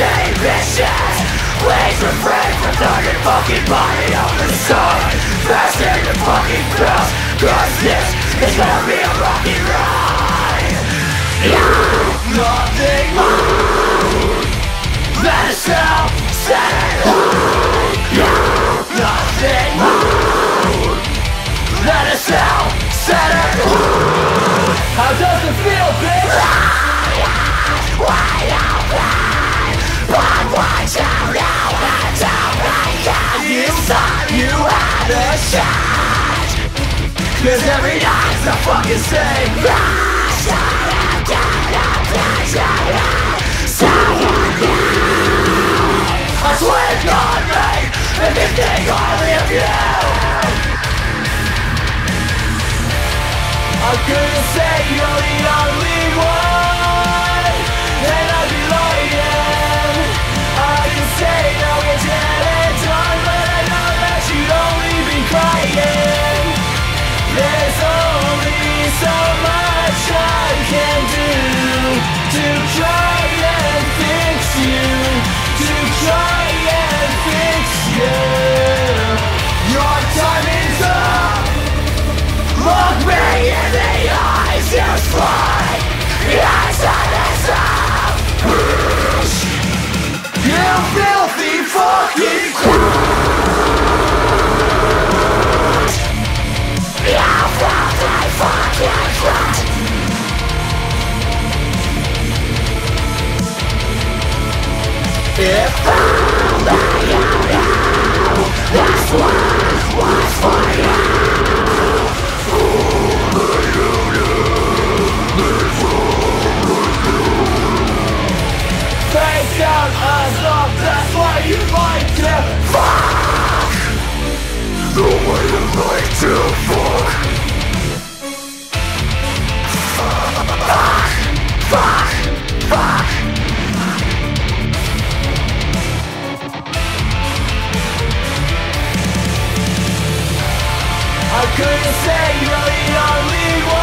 same missions Please refrain from throwing your fucking body over the side. Fasten your fucking belt Cause this is gonna be a rocky ride. Nothing. More That is how sad you had a shot. Cause every night's the fucking same night you like to fuck The way you like to fuck Fuck, fuck, fuck I couldn't say you're the only one.